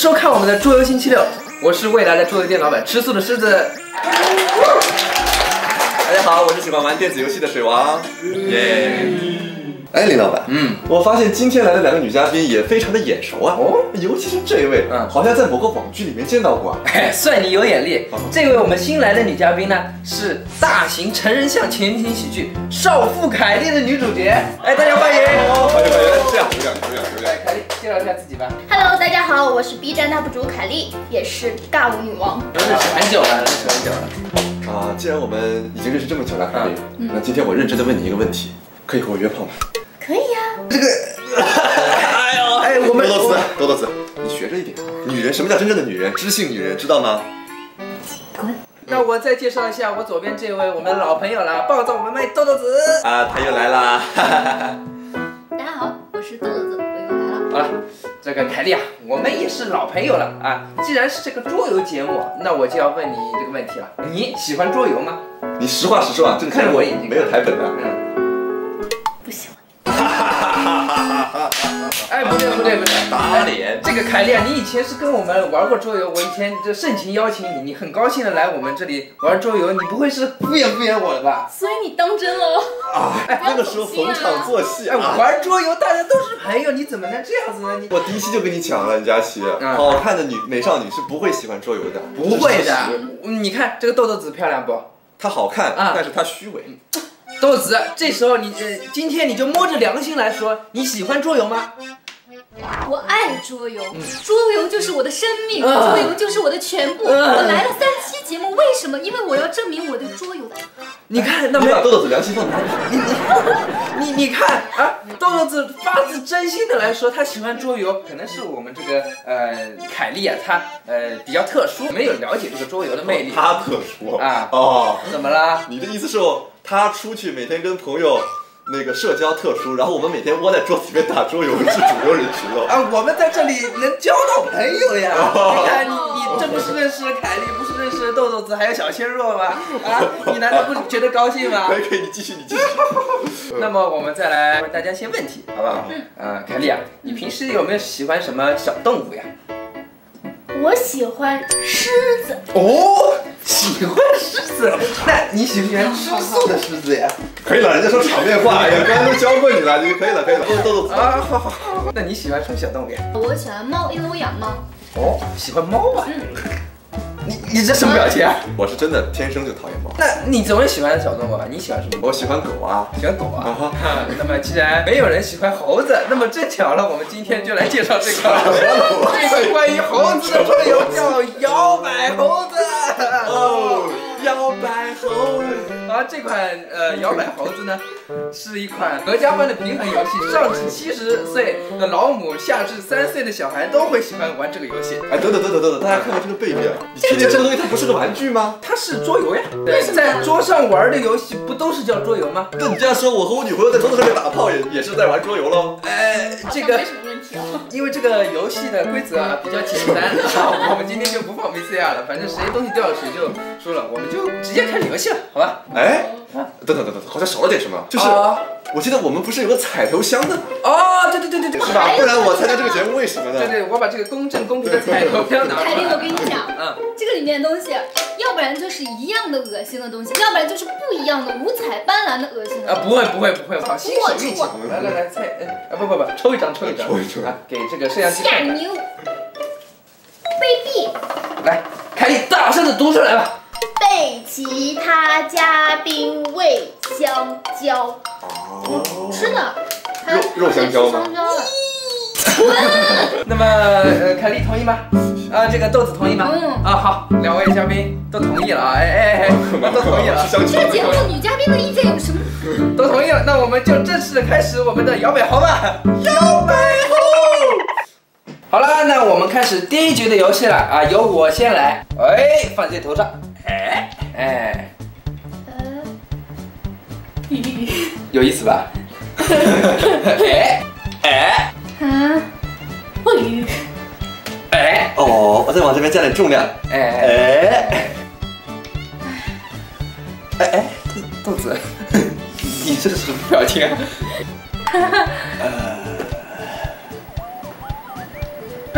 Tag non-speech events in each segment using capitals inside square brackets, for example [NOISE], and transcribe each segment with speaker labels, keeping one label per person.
Speaker 1: 收看我们的桌游星期六，我是未来的桌游店老板，吃素的狮子。
Speaker 2: 大家好，我是喜欢玩电子游戏的水王，耶！哎，林老板，
Speaker 1: 嗯，
Speaker 2: 我发现今天来的两个女嘉宾也非常的眼熟啊，
Speaker 1: 哦
Speaker 2: 尤其是这位，
Speaker 1: 嗯
Speaker 2: 好像在某个网剧里面见到过啊。
Speaker 1: 哎，[LAUGHS] 算你有眼力。这位我们新来的女嘉宾呢，是大型成人向情景喜剧《少妇凯莉》的女主角。哎，大家欢迎。
Speaker 2: 哦，欢迎欢迎，这样有点有点有点。
Speaker 1: 来，凯莉介绍一下自己吧。
Speaker 3: Hello，大家好，我是 B 站 UP 主凯莉，也是尬舞女王。
Speaker 1: 认识很久了，认识很久了。
Speaker 2: 啊，既然我们已经认识这么久了，凯莉，
Speaker 1: 嗯
Speaker 2: 那今天我认真的问你一个问题，可以和我约炮吗？
Speaker 3: 可以呀、[LAUGHS]
Speaker 2: 哎呦，
Speaker 1: 哎，我们
Speaker 2: 多多子，多多子，你学着一点。女人，什么叫真正的女人？知性女人，知道吗？
Speaker 1: 那我再介绍一下我左边这位我们的老朋友了，暴躁妹妹豆豆子。
Speaker 2: 啊，他又来啦！[LAUGHS]
Speaker 3: 大家好，我是豆豆子。
Speaker 1: 好了，这个凯莉啊，我们也是老朋友了啊。既然是这个桌游节目，那我就要问你这个问题了：你喜欢桌游吗？
Speaker 2: 你实话实说啊，这个
Speaker 1: 看着我眼睛
Speaker 2: 没有台本的。
Speaker 1: 嗯。哎，不对不对不对，
Speaker 2: 打脸
Speaker 1: 这个凯莉啊，你以前是跟我们玩过桌游，我以前就盛情邀请你，你很高兴的来我们这里玩桌游，你不会是敷衍敷衍我了吧？
Speaker 3: 所以你当真了？
Speaker 2: 啊，那个时候逢场作戏
Speaker 1: 哎，
Speaker 2: 啊。
Speaker 1: 玩桌游大家都是朋友，你怎么能这样子呢？你
Speaker 2: 我第一期就跟你讲了，李佳琦，
Speaker 1: 嗯 [LAUGHS]
Speaker 2: 好看的女美少女是不会喜欢桌游的，
Speaker 1: 不会的你看这个豆豆子漂亮不？
Speaker 2: 她好看，
Speaker 1: 啊
Speaker 2: 但是她虚伪。
Speaker 1: 豆子，这时候你呃，今天你就摸着良心来说，你喜欢桌游吗？
Speaker 3: 我爱桌游，桌游就是我的生命，
Speaker 1: 嗯
Speaker 3: 桌游就是我的全部。
Speaker 1: 嗯
Speaker 3: 我来了三期节目，为什么？因为我要证明我对桌游的。
Speaker 1: 你看，那
Speaker 2: 你
Speaker 1: 么
Speaker 2: 把豆豆子良心放哪里？
Speaker 1: 你你看啊，豆豆子发自真心的来说，他喜欢桌游，可能是我们这个呃凯莉啊，她呃比较特殊，没有了解这个桌游的魅力。
Speaker 2: 她特殊
Speaker 1: 啊
Speaker 2: 哦，
Speaker 1: 怎么啦？
Speaker 2: 你的意思是她出去每天跟朋友那个社交特殊，然后我们每天窝在桌子里面打桌游是主流人群了。
Speaker 1: 啊，我们在这里能交到朋友呀！
Speaker 2: 哦 [LAUGHS]
Speaker 1: 你看你你这不是认识了凯莉，不是认识了豆豆子，还有小鲜肉吗？啊，你难道不觉得高兴吗
Speaker 2: 可？以 [LAUGHS] 可以，你继续你继续。[LAUGHS]
Speaker 1: 那么我们再来问大家一些问题，好不好？嗯，凯莉啊，你平时有没有喜欢什么小动物呀？
Speaker 3: 我喜欢狮子，
Speaker 1: 哦，喜欢狮子，那你喜不喜欢吃素的狮子呀？
Speaker 2: 可以了，人家说场面话，哎呀，刚刚都教过你了，你可以了可以了。豆豆子，
Speaker 1: 啊，好好好，那你喜欢什么小动物呀？
Speaker 3: 我喜欢猫，因为我养猫。
Speaker 1: 哦，喜欢猫啊？
Speaker 3: 嗯，
Speaker 1: 你你这什么表情啊？
Speaker 2: 我是真的天生就讨厌猫。
Speaker 1: 那你怎么喜欢小动物啊？你喜欢什么？
Speaker 2: 我喜欢狗啊。
Speaker 1: 喜欢狗啊。
Speaker 2: 啊哈
Speaker 1: 啊，那么既然没有人喜欢猴子，那么正巧了，我们今天就来介绍这个 [LAUGHS] 这个关于猴子的桌游，叫摇摆猴子。
Speaker 2: 哦，摇摆猴。
Speaker 1: 啊，这款呃摇摆猴子呢，是一款合家欢的平衡游戏，[LAUGHS] 上至七十岁的老母，下至三岁的小孩都会喜欢玩这个游戏。
Speaker 2: 哎，等等等等等等，大家看看这个背面，你确定这个东西它不是个玩具吗？
Speaker 1: 它是桌游呀，对，在桌上玩的游戏不都是叫桌游吗？
Speaker 2: 那你这样说，我和我女朋友在桌子上面打炮也也是在玩桌游喽？
Speaker 1: 哎，这个因为这个游戏的规则啊比较简单，[LAUGHS] 我们今天就不放 VCR 了，反正谁东西掉了谁就输了，我们就直接开始游戏了，好吧？
Speaker 2: 哎，等等等等，好像少了点什么，就是
Speaker 1: 啊
Speaker 2: 我记得我们不是有个彩头箱的，
Speaker 1: 哦，对对对对对，
Speaker 2: 是吧？不然我参加这个节目为什么呢？
Speaker 1: 对对，我把这个公正公平的彩头箱拿
Speaker 3: 凯莉，
Speaker 1: 出来
Speaker 3: 我跟你讲，
Speaker 1: 嗯，
Speaker 3: 这个里面的东西，要不然就是一样的恶心的东西，要不然就是不一样的五彩斑斓的恶心的
Speaker 1: 啊，不会不会不会，好，新手运气，来来来猜，呃啊不不不，抽一张抽一张，
Speaker 2: 抽一张
Speaker 1: 啊，给这个摄像机看看，
Speaker 3: 下牛，baby。
Speaker 1: 来，凯丽大声的读出来吧。
Speaker 3: 被其他嘉宾喂香蕉，
Speaker 2: 哦，
Speaker 3: 吃的，还
Speaker 2: 肉肉香蕉吗
Speaker 3: 香蕉了。[LAUGHS]
Speaker 1: 那么呃，凯莉同意吗？啊，这个豆子同意吗？
Speaker 3: 嗯
Speaker 1: 啊，好，两位嘉宾都同意了啊，哎哎哎，都同意了
Speaker 3: 这个节目女嘉宾的意见有什么？[LAUGHS]
Speaker 1: 都同意了，那我们就正式开始我们的摇摆猴吧！摇摆猴。好了，那我们开始第一局的游戏了啊，由我先来，哎，放在头上，哎哎，
Speaker 3: 呃，
Speaker 1: 有意思吧？[LAUGHS] 哎哎。
Speaker 3: 啊，不鱼，
Speaker 1: 哎。
Speaker 2: 哦，我再往这边加点重量，
Speaker 1: 哎。
Speaker 2: 哎，
Speaker 1: 哎哎，豆子，[LAUGHS] 你这是什么表情啊？哈 [LAUGHS]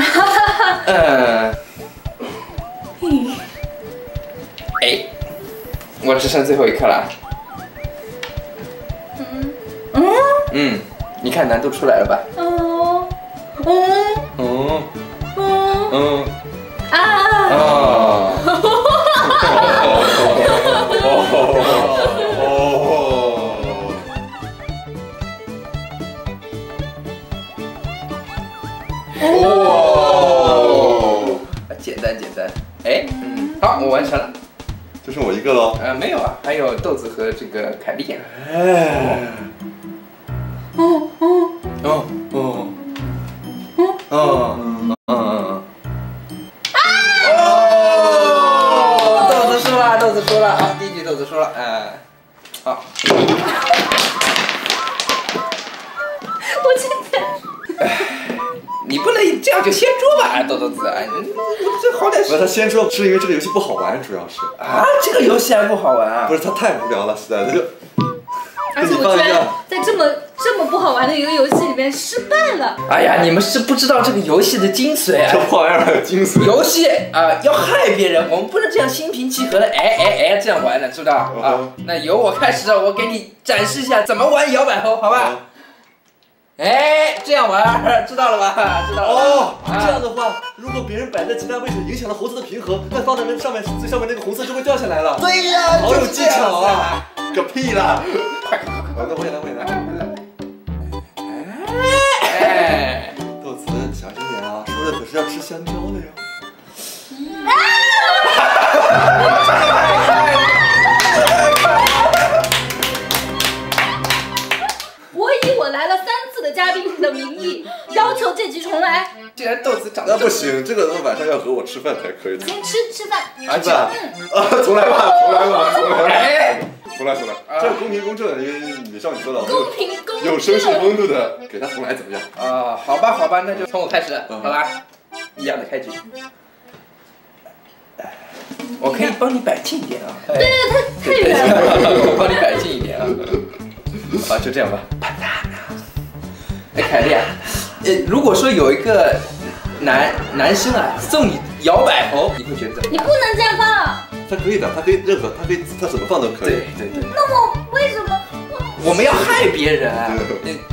Speaker 1: 哈嗯，哎，我只剩最后一颗了。你看难度出来了吧？
Speaker 3: 哦嗯
Speaker 1: 嗯
Speaker 3: 嗯
Speaker 1: 嗯
Speaker 3: 啊！
Speaker 1: 哦，
Speaker 2: 哦，哦，
Speaker 1: 简单简单。哎，嗯，好，我完成了。
Speaker 2: 就剩我一个喽。
Speaker 1: 呃，没有啊，还有豆子和这个凯莉。
Speaker 2: 哎，
Speaker 3: 哦哦
Speaker 1: 哦先
Speaker 2: 说是因为这个游戏不好玩，主要是
Speaker 1: 啊，这个游戏还不好玩啊
Speaker 2: 不？是它太无聊了，实在他就 [LAUGHS]
Speaker 3: 而且我居然在这么这么不好玩的一个游戏里面失败了。
Speaker 1: 哎呀，你们是不知道这个游戏的精髓啊
Speaker 2: 这
Speaker 1: 啊！
Speaker 2: 破玩意儿有精髓。
Speaker 1: 游戏啊、要害别人，我们不能这样心平气和的，哎哎哎这样玩的，知道啊
Speaker 2: 嗯？
Speaker 1: 那由我开始，我给你展示一下怎么玩摇摆猴，好吧？哎，这样玩，知道了吧？[LAUGHS] 知道了。
Speaker 2: 哦，
Speaker 1: 啊
Speaker 2: 这样的话，如果别人摆在其他位置影响了猴子的平衡，那放在那上面最上面那个红色就会掉下来了。
Speaker 1: 对呀，
Speaker 2: 好有技巧啊！个屁啦！[LAUGHS] 好，那我也来，我也来。
Speaker 1: 哎，
Speaker 2: 豆子，小心点啊！说的可是要吃香蕉的哟。
Speaker 3: 我 [LAUGHS]
Speaker 1: 长得
Speaker 2: 那不行，这个晚上要和我吃饭才可以。
Speaker 3: 先吃吃饭。
Speaker 1: 啊，
Speaker 2: 吃饭啊！重来吧，重来吧，重来吧，
Speaker 1: 哎，
Speaker 2: 重来，重来。这个公平公正，因为美少女说的，
Speaker 3: 公平公
Speaker 2: 有绅士
Speaker 3: 正。
Speaker 2: 风度的，给他重来怎么样？
Speaker 1: 啊，好吧，好吧，那就从我开始，
Speaker 2: 嗯
Speaker 1: 好吧，一样的开局。我可以帮你摆近一点啊。对对
Speaker 3: 太远了。
Speaker 1: 我帮你摆近一点啊。好，就这样吧。哎，凯莉啊，呃，如果说有一个男男生啊送你摇摆猴，你会觉得怎么样？
Speaker 3: 你不能这样放。
Speaker 2: 他可以的，他可以任何，他可以他怎么放都可以。
Speaker 1: 对对对，
Speaker 3: 那我为什么？
Speaker 1: 我们要害别人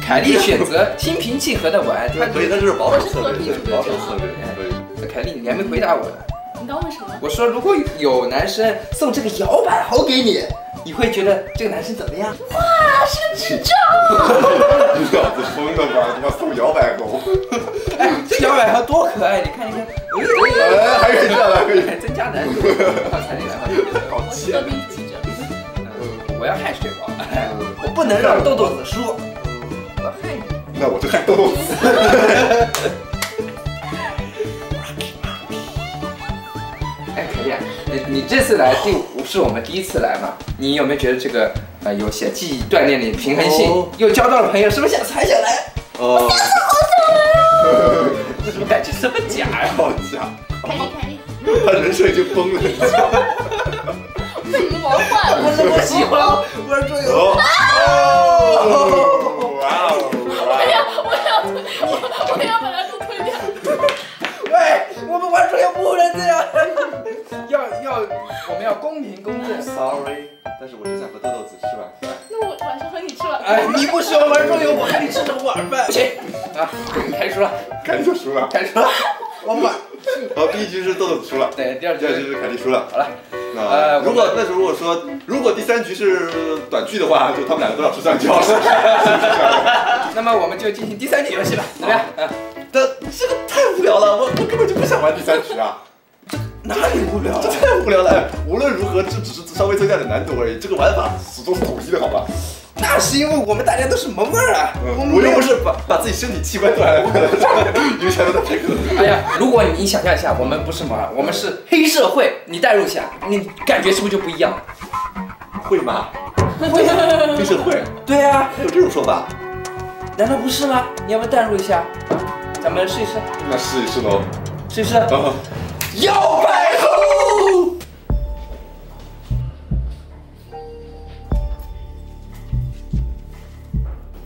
Speaker 1: 凯莉选择心平气和的玩，他
Speaker 2: 可以，他这是保守策略，保守策略。
Speaker 1: 凯莉，你还没回答我呢。
Speaker 3: 你刚问什么？
Speaker 1: 我说，如果有男生送这个摇摆猴给你，你会觉得这个男生怎么样？
Speaker 3: 哇，是个智障。[LAUGHS]
Speaker 2: 你脑子疯了吧？他妈送摇摆猴，[LAUGHS]
Speaker 1: 哎，这摇摆猴多可爱！你看一看，
Speaker 2: 哎，还可以这样，还可以。
Speaker 1: 哎，[LAUGHS] 增加难度。凯莉来吧，
Speaker 2: 好
Speaker 3: 我是和平主义者。
Speaker 1: 嗯我要害水王，哎我不能让豆豆子输。我害你。
Speaker 2: 那我就害豆
Speaker 1: 豆子。你你这次来第五是我们第一次来嘛？你有没有觉得这个呃游戏啊既锻炼你平衡性
Speaker 2: 哦，
Speaker 1: 又交到了朋友，是不是想还想来？
Speaker 2: 哦，
Speaker 1: 这怎么感觉这么假呀？
Speaker 2: 好假，
Speaker 3: 凯莉凯莉，
Speaker 2: 他人设已经崩了。
Speaker 3: 被你们玩坏了。
Speaker 1: 我那么喜欢玩桌游。
Speaker 2: 哦，哇哦，哇
Speaker 3: 我要我要我我要把它都推掉。
Speaker 1: 喂，我们玩桌游不能这样，要公平公正。
Speaker 2: ，sorry，但是我只想和豆豆子吃晚饭。
Speaker 3: 那我晚上和你吃晚
Speaker 1: 哎，你不喜欢玩桌游，我和你吃着晚饭。不行啊，开输了，
Speaker 2: 凯莉就输了。
Speaker 1: 开输了，我们玩。[LAUGHS]
Speaker 2: 好，第一局是豆豆子输了，
Speaker 1: 对，第二局
Speaker 2: 第二局是凯蒂输了。
Speaker 1: 好了，
Speaker 2: 那
Speaker 1: 呃
Speaker 2: 如果那如果说如果第三局是短剧的话，就他们两个都要吃香蕉。[LAUGHS] [LAUGHS]
Speaker 1: 那么我们就进行第三局游戏吧，怎么样？啊，
Speaker 2: 这这个太无聊了，我我根本就不想玩第三局啊，
Speaker 1: 哪里无聊 [LAUGHS]
Speaker 2: 这太无聊了。无论如何，这只是稍微增加点难度而已，这个玩法始终是统一的，好吧？
Speaker 1: 那是因为我们大家都是萌妹儿啊，我
Speaker 2: 我又不是。把把自己身体器官断了，影响到他平衡。
Speaker 1: 哎呀，如果你想象一下，我们不是萌儿，我们是黑社会，你代入一下，你感觉是不是就不一样？
Speaker 2: 会吗？会黑社会
Speaker 1: 对啊，
Speaker 2: 还有这种说法？
Speaker 1: 难道不是吗？你要不要代入一下？咱们试一试，
Speaker 2: 那试一试喽。
Speaker 1: 试一试。
Speaker 2: 啊，
Speaker 1: 摇摆猴。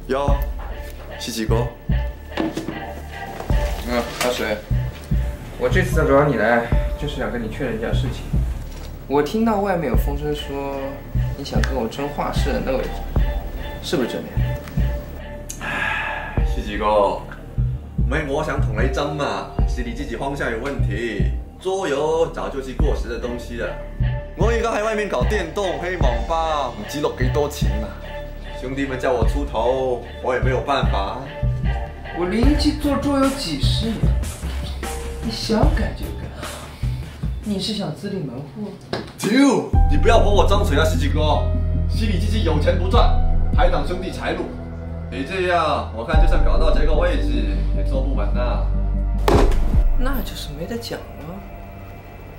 Speaker 2: 幺，洗几沟。
Speaker 1: 嗯，阿水。我这次找你来，就是想跟你确认一件事情。我听到外面有风声说你想跟我争画室的那位置，是不是真的？
Speaker 2: 西奇哥，唔係我想同你爭嘛，是你自己方向有問題。桌游早就是过时的东西了。我而家喺外面搞电动黑网吧，唔知落幾多钱啊！兄弟们叫我出头，我也没有办法。
Speaker 1: 我林七做桌游几十年，你想改就改。你是想自立门户？
Speaker 2: 丢，你不要泼我脏水啊，十几哥！西里自己有钱不赚，还挡兄弟财路。你这样，我看就算搞到这个位置，也坐不穩啊。
Speaker 1: 那就是没得讲了。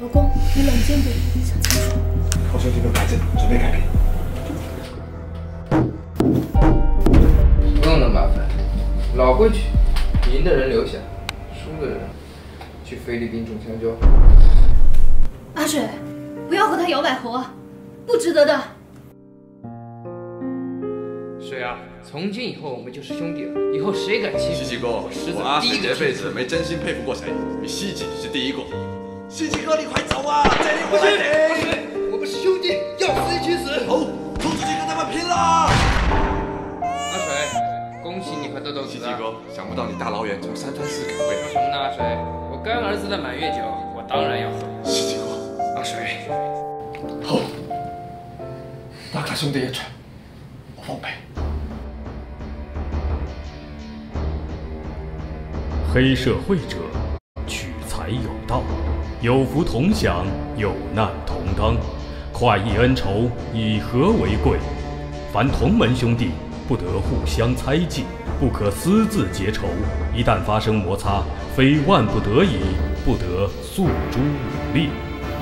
Speaker 3: 老公，你冷静点，想清楚。
Speaker 2: 我兄弟們擺正，准备改变。
Speaker 1: 不用那么麻烦，老规矩，赢的人留下，输的人去菲律宾种香蕉。
Speaker 3: 阿水，不要和他摇摆猴啊，不值得的。
Speaker 1: 水啊，从今以后我们就是兄弟了，以后谁敢欺负
Speaker 2: 西奇哥，
Speaker 1: 我石子
Speaker 2: 我阿
Speaker 1: 第一個
Speaker 2: 水這輩子没真心佩服过谁，你西奇是第一个。西奇哥，你快走啊！這裡我來頂。
Speaker 1: 我们是兄弟，要死一起死。
Speaker 2: 好，出自己跟他们拼了！
Speaker 1: 阿水，恭喜你和豆豆子啊！
Speaker 2: 西奇哥，想不到你大老远从三藩市赶回來。
Speaker 1: 什么呢，阿水？我干儿子的满月酒，我当然要喝。
Speaker 2: 西奇哥，
Speaker 1: 阿水，
Speaker 2: 好，大卡兄弟一場，我奉陪。
Speaker 4: 黑社会者，取财有道，有福同享，有难同当，快意恩仇，以和为贵。凡同门兄弟，不得互相猜忌，不可私自结仇。一旦发生摩擦，非万不得已，不得诉诸武力，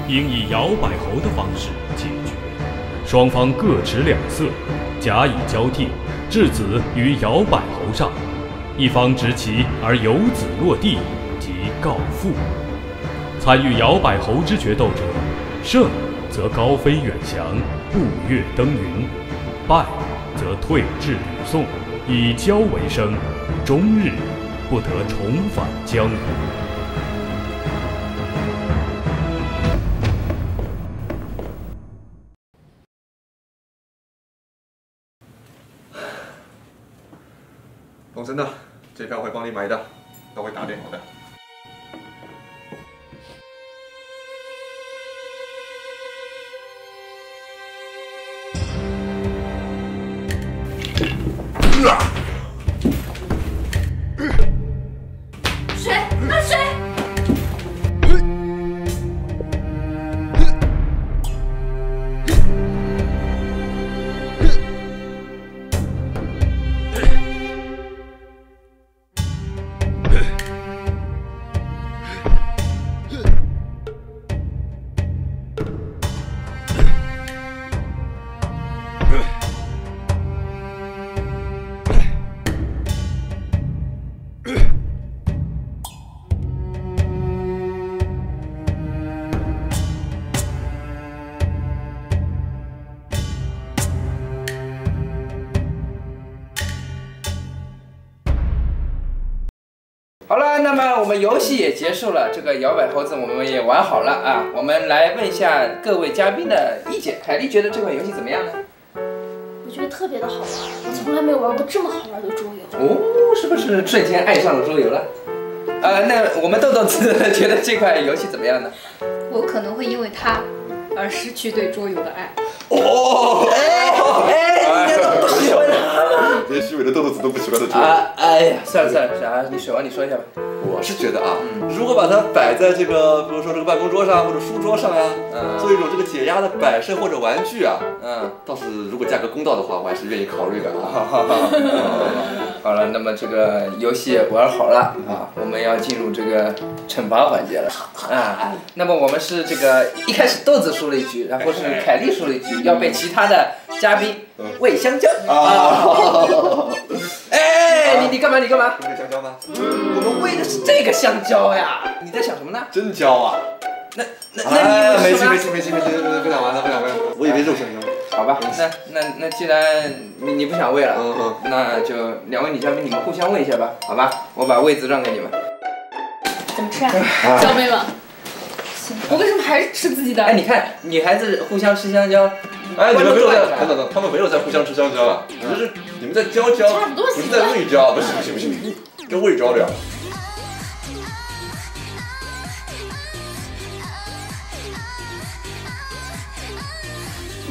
Speaker 4: 应以摇摆猴的方式解决。双方各持两色，甲乙交替，置子于摇摆猴上。一方执旗而游子落地，即告负。参与摇摆猴之决斗者，胜则高飞远翔，步月登云；败则退至吕宋，以交为生，终日不得重返江湖。
Speaker 2: 帮你买的都会打点好的。
Speaker 1: 我們遊戲也结束了，这个摇摆猴子我们也玩好了啊。我们来问一下各位嘉宾的意见，凯莉觉得这款游戏怎么样呢？
Speaker 3: 我觉得特别的好玩，我从来没有玩过这么好玩的桌游。
Speaker 1: 哦，是不是瞬间爱上了桌游了？呃，那我们豆豆子觉得这款游戏怎么样呢？
Speaker 5: 我可能会因为它而失去对桌游的愛。
Speaker 2: 哦，
Speaker 1: 哎哎，你都不喜歡它
Speaker 2: 連虛偽的豆豆子都不喜欢的。
Speaker 1: 啊？哎呀，算了算了，啥？你选完你说一下吧。
Speaker 2: 我是觉得啊，如果把它摆在这个，比如说这个办公桌上或者书桌上呀、
Speaker 1: 嗯
Speaker 2: 做一种这个解压的摆设或者玩具啊，
Speaker 1: 嗯，
Speaker 2: 倒是如果价格公道的话，我还是愿意考虑的啊。
Speaker 1: 好了，那么这个游戏玩好了啊，我们要进入这个惩罚环节了啊。那么我们是这个一开始豆子输了一局，然后是凯莉输了一局，要被其他的嘉宾喂香蕉啊。[LAUGHS] 哎，你你干嘛？你干嘛？
Speaker 2: 不是香蕉吗？
Speaker 1: 我们喂的是这个香蕉呀！你在想什么呢？
Speaker 2: 真蕉啊！
Speaker 1: 那那
Speaker 2: 哎，
Speaker 1: 那你
Speaker 2: 没事没事没事没事，不想玩了不想玩了，我以为肉香蕉。
Speaker 1: 好吧，那那那既然你你不想喂了，
Speaker 2: 嗯嗯
Speaker 1: 那就两位女嘉宾你们互相喂一下吧，好吧？我把位子让给你们。
Speaker 3: 怎么吃啊？小妹们，行，我为什么还是吃自己的？
Speaker 1: 哎，你看女孩子互相吃香蕉，
Speaker 2: 哎，你们没有在，等等等，他们没有在互相吃香蕉啊，你们是你们在交交，
Speaker 3: 差不多
Speaker 2: 你们在喂交，不是不行不行不行，跟喂交的呀。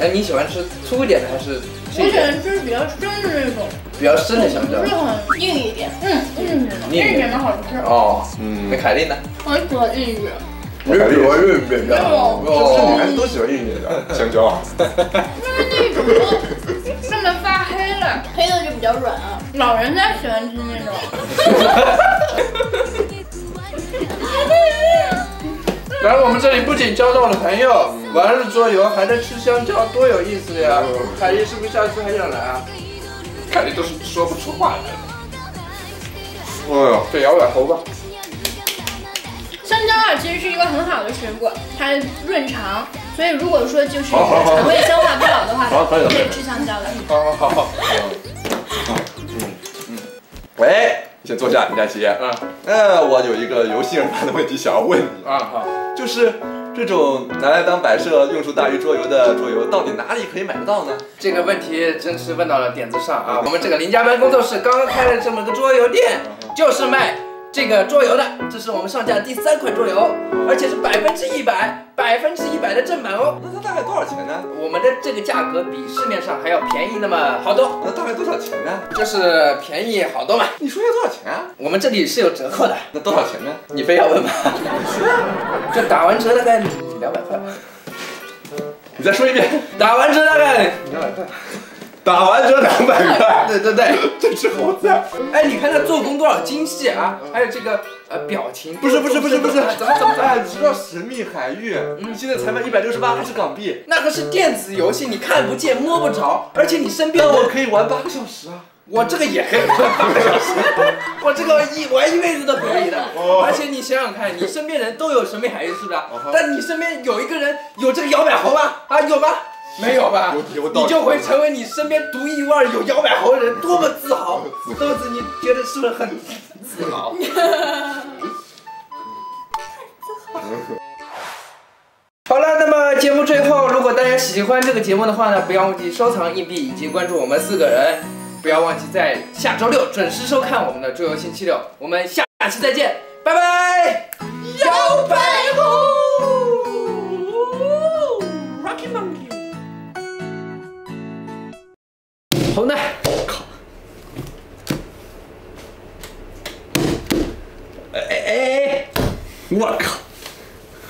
Speaker 1: 哎，你喜欢吃粗一点的还是
Speaker 3: 我喜欢吃比较生的那种，
Speaker 1: 比较生的香蕉。
Speaker 3: 不？是很硬一点，嗯，硬一点的，
Speaker 1: 硬一点。
Speaker 3: 的好吃。
Speaker 1: 哦，
Speaker 2: 嗯。
Speaker 1: 那凯莉呢？
Speaker 3: 我喜欢硬一点。
Speaker 2: 我感觉
Speaker 1: 我认认
Speaker 3: 没有
Speaker 2: 是女孩子都喜欢硬一点的香蕉啊。
Speaker 3: 那种都上面发黑了，黑的就比较软啊。老人家喜欢吃那种。[LAUGHS]
Speaker 1: 来，我们这里不仅交到了朋友，玩了桌游，还能吃香蕉，多有意思呀！凯莉是不是下次还想来啊？凯莉都是说不出话来了。
Speaker 2: 哎呦，
Speaker 1: 这，摇摆猴吧。
Speaker 3: 香蕉啊，其实是一个很好的水果，它润肠，所以如果说就是肠胃消化不好的话，
Speaker 2: 可以
Speaker 3: 吃香蕉的。
Speaker 1: 好好好好。
Speaker 2: 喂，你先坐下，李佳琪。
Speaker 1: 嗯
Speaker 2: 呃，我有一个游戏人般的问题想要问你，
Speaker 1: 啊好。
Speaker 2: 就是这种拿来当摆设、用处大于桌游的桌游，到底哪里可以买得到呢？
Speaker 1: 这个问题真是问到了点子上啊！我们这个林家班工作室刚刚开了这么个桌游店，就是卖这个桌游的。这是我们上架的第三款桌游，而且是百分之一百、百分之一百的正版哦。
Speaker 2: 那它大概多少钱呢？
Speaker 1: 我们的这个价格比市面上还要便宜那么好多，
Speaker 2: 那大概多少钱呢？
Speaker 1: 就是便宜好多嘛。
Speaker 2: 你说要多少钱啊？
Speaker 1: 我们这里是有折扣的，
Speaker 2: 那多少钱呢？
Speaker 1: 你非要问吗？这打完折大概两百块，
Speaker 2: 你再说一遍。
Speaker 1: 打完折大概两百块。
Speaker 2: 打完折两百块，[LAUGHS]
Speaker 1: 对对对，
Speaker 2: 这只猴子。
Speaker 1: 哎，你看它做工多少精细啊，还有这个呃表情，
Speaker 2: 不是不是不是不是，
Speaker 1: 怎么怎么怎么？
Speaker 2: 哎，你知道《神秘海域》？嗯，现在才卖一百六十八，还是港币。
Speaker 1: 那个是电子游戏，你看不见摸不着，而且你身边
Speaker 2: 那我
Speaker 1: 我
Speaker 2: 可以玩八个小时啊。
Speaker 1: 我这个也可以玩八个小时，[LAUGHS] 我这个一玩一辈子都可以的。
Speaker 2: 哦
Speaker 1: 而且你想想看，你身边人都有神秘海域，是不是？但你身边有一个人有这个摇摆猴吗？啊，有吗？没有吧？
Speaker 2: 有有
Speaker 1: 你就会成为你身边独一无二有摇摆猴的人，多么自豪！[LAUGHS] 豆子，你觉得是不是很自豪？[LAUGHS] 好了，那么节目最后，如果大家喜欢这个节目的话呢，不要忘记收藏硬币以及关注我们四个人，不要忘记在下周六准时收看我们的周游星期六，我们下期再见，拜拜。摇摆红的，哎哎哎，
Speaker 2: 我靠！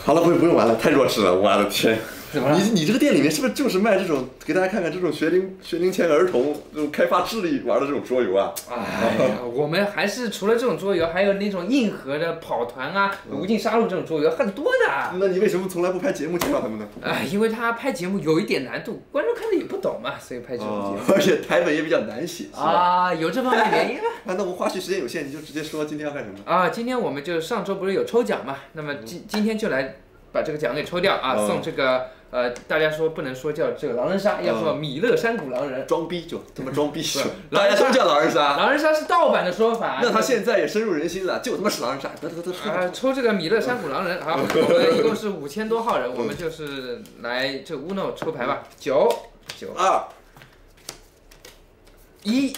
Speaker 2: 好了，不不用玩了，太弱智了，我的天！
Speaker 1: 怎么了
Speaker 2: 你你这个店里面是不是就是卖这种给大家看看这种学龄学龄前儿童这种开发智力玩的这种桌游啊？
Speaker 1: 哎呀，[LAUGHS] 我们还是除了这种桌游，还有那种硬核的跑团啊、无尽杀戮这种桌游很多的。
Speaker 2: 那你为什么从来不拍节目介绍他们呢？
Speaker 1: 哎，因为他拍节目有一点难度，观众看的也不懂嘛，所以拍这种节目。[LAUGHS]
Speaker 2: 而且台本也比较难写，
Speaker 1: 啊，有这方面原因吧？
Speaker 2: 啊，[LAUGHS] 那我花絮时间有限，你就直接说今天要干什么？
Speaker 1: 啊，今天我们就上周不是有抽奖嘛？那么今今天就来把这个奖给抽掉啊，
Speaker 2: 嗯
Speaker 1: 送这个呃，大家说不能说叫这个狼人杀，要说米勒山谷狼人。
Speaker 2: 装逼就他妈装逼，
Speaker 1: 是 [LAUGHS]
Speaker 2: 大家都叫狼人杀。
Speaker 1: 狼人杀是盗版的说法。
Speaker 2: 那他现在也深入人心了，就他妈是狼人杀，得得得得，
Speaker 1: 啊，抽这个米勒山谷狼人，啊，[LAUGHS] 我们一共是五千多号人，我们就是来这 Uno 抽牌吧，九九
Speaker 2: 二
Speaker 1: 一，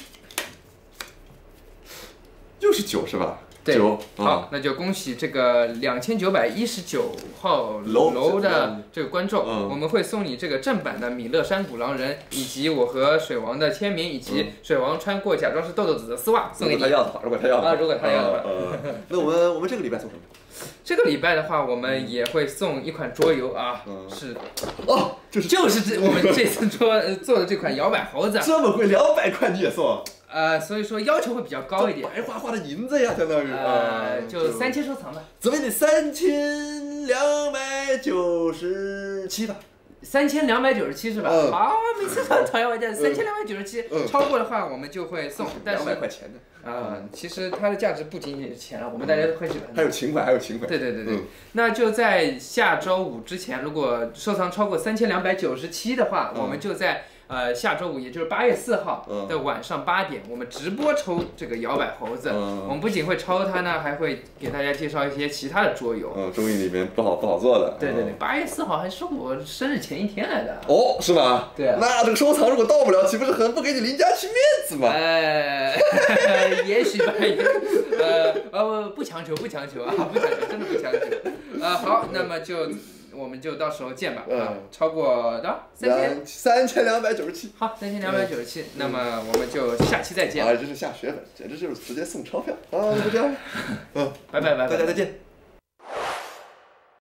Speaker 2: 又是九是吧？
Speaker 1: 对
Speaker 2: 九，
Speaker 1: 好
Speaker 2: 啊，，
Speaker 1: 那就恭喜这个两千九百一十九号
Speaker 2: 楼
Speaker 1: 楼的这个观众，
Speaker 2: 嗯。
Speaker 1: 我们会送你这个正版的米勒山谷狼人，以及我和水王的签名，以及水王穿过假装是豆豆子的丝袜送给你。
Speaker 2: 他要的话，如果他要的话。
Speaker 1: 啊如果他要的话。[LAUGHS]
Speaker 2: 那我们我们这个礼拜送什么？
Speaker 1: 这个礼拜的话，我们也会送一款桌游啊，
Speaker 2: 嗯。
Speaker 1: 是。
Speaker 2: 哦，就是。
Speaker 1: 就是这我们这次做呃做的这款摇摆猴子，
Speaker 2: 这么贵，两百块你也送？
Speaker 1: 呃，所以说要求会比较高一点，
Speaker 2: 白花花的银子呀，相当于。
Speaker 1: 呃，
Speaker 2: 啊
Speaker 1: 就三，千收藏吧，
Speaker 2: 怎么也得三千两百九十七吧？
Speaker 1: 三千两百九十七是吧？
Speaker 2: 嗯
Speaker 1: 好，每次都讨厌我价，三千两百九十七，
Speaker 2: 嗯
Speaker 1: 超过的话我们就会送，但是
Speaker 2: 两百块钱的，
Speaker 1: 啊、其实它的价值不仅仅是钱了，我们大家都会喜欢的。
Speaker 2: 还有情怀，还有情怀。
Speaker 1: 对对对对，
Speaker 2: 嗯
Speaker 1: 那就在下周五之前，如果收藏超过三千两百九十七的话，
Speaker 2: 嗯
Speaker 1: 我们就在呃下周五，也就是八月四号
Speaker 2: 嗯
Speaker 1: 的晚上八点，我们直播抽这个摇摆猴子。
Speaker 2: 嗯
Speaker 1: 我们不仅会抽它呢，还会给大家介绍一些其他的桌游。
Speaker 2: 嗯，综艺里面不好不好做的。
Speaker 1: 对对对，
Speaker 2: 嗯。
Speaker 1: 八月四号还是我生日前一天来的。
Speaker 2: 哦，是吗？
Speaker 1: 对啊
Speaker 2: 那这个收藏如果到不了，岂不是很不给你林家区面子吗？
Speaker 1: 呃，[LAUGHS] 也许吧，也呃呃不强求，不强求啊，不强求，真的不强求。呃，好，那么就我们就到时候见吧。啊
Speaker 2: 嗯，
Speaker 1: 超过多少？三千。
Speaker 2: 三千两百九十七。
Speaker 1: 好，三千两百九十七。那么我们就下期再见，
Speaker 2: 啊，这是下血本，简直就是直接送钞票啊！就这样，[LAUGHS] 嗯，
Speaker 1: 拜拜拜拜。
Speaker 2: 大家再见。